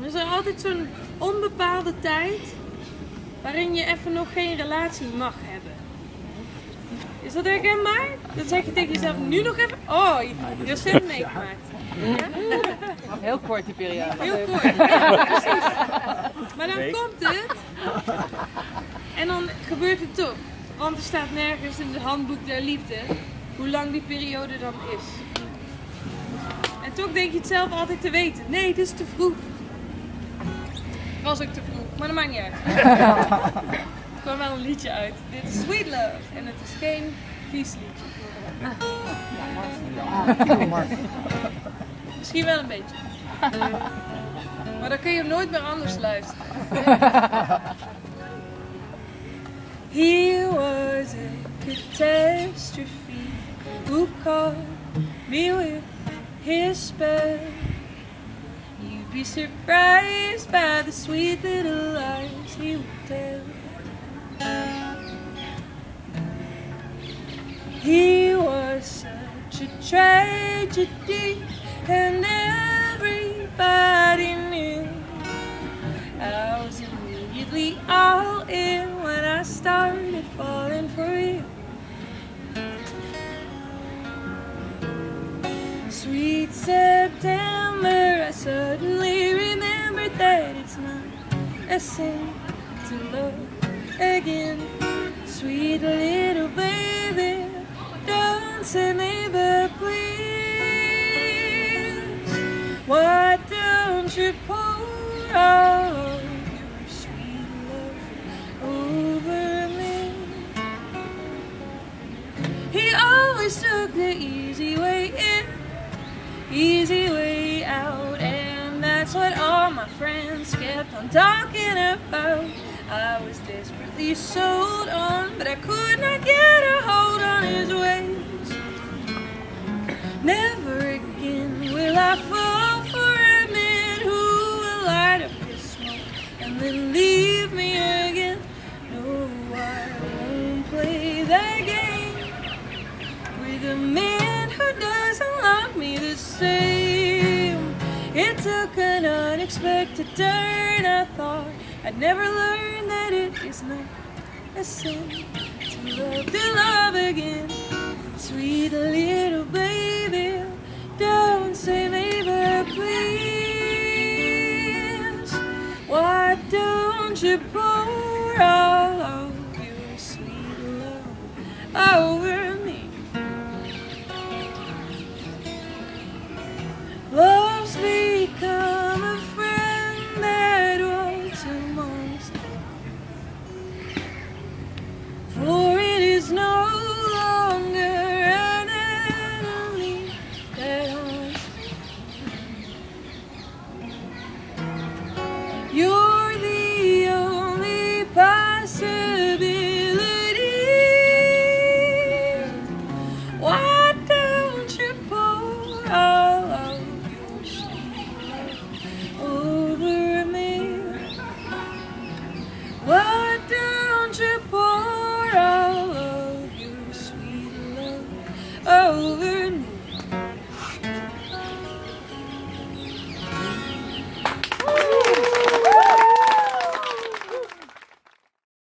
Er is er altijd zo'n onbepaalde tijd waarin je even nog geen relatie mag hebben. Is dat herkenbaar? Dat zeg je tegen jezelf nu nog even. Oh, recent meegemaakt. Heel kort die periode. Heel kort. Ja, precies. Maar dan komt het. En dan gebeurt het toch. Want er staat nergens in het handboek der liefde hoe lang die periode dan is. En toch denk je het zelf altijd te weten. Nee, dit is te vroeg. Was ook te vroeg, maar dat maakt niet uit. Er kwam wel een liedje uit. Dit is Sweet Love. En het is geen vies liedje. Misschien wel een beetje. Maar dan kun je hem nooit meer anders luisteren. He was a catastrophe who caught me with his spell. Be surprised by the sweet little lies he would tell. He was such a tragedy, and everybody knew. I was immediately all in when I started falling for you. Sweet September, I suddenly that it's not a sin to love again. Sweet little baby, don't say never, please. Why don't you pour all kept on talking about. I was desperately sold on, but I could not get a hold on his ways. Never again will I fall for a man who will light up his smoke and then leave me again. No, I won't play that game with a man who doesn't love me the same. It took an unexpected turn. I thought I'd never learn that it is not a sin to love to love again. Sweet little baby, don't say never, please. Why don't you pour all of your sweet love? Oh,